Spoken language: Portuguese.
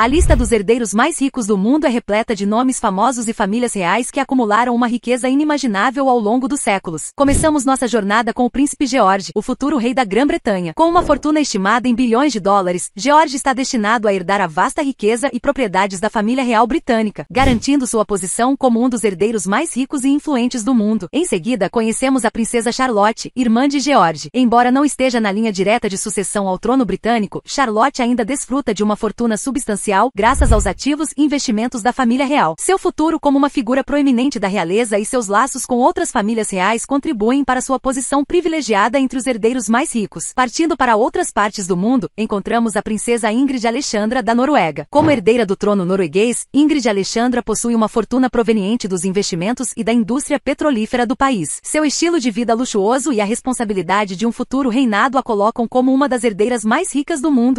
A lista dos herdeiros mais ricos do mundo é repleta de nomes famosos e famílias reais que acumularam uma riqueza inimaginável ao longo dos séculos. Começamos nossa jornada com o príncipe George, o futuro rei da Grã-Bretanha. Com uma fortuna estimada em bilhões de dólares, George está destinado a herdar a vasta riqueza e propriedades da família real britânica, garantindo sua posição como um dos herdeiros mais ricos e influentes do mundo. Em seguida, conhecemos a princesa Charlotte, irmã de George. Embora não esteja na linha direta de sucessão ao trono britânico, Charlotte ainda desfruta de uma fortuna substancial graças aos ativos e investimentos da família real. Seu futuro como uma figura proeminente da realeza e seus laços com outras famílias reais contribuem para sua posição privilegiada entre os herdeiros mais ricos. Partindo para outras partes do mundo, encontramos a princesa Ingrid Alexandra da Noruega. Como herdeira do trono norueguês, Ingrid Alexandra possui uma fortuna proveniente dos investimentos e da indústria petrolífera do país. Seu estilo de vida luxuoso e a responsabilidade de um futuro reinado a colocam como uma das herdeiras mais ricas do mundo.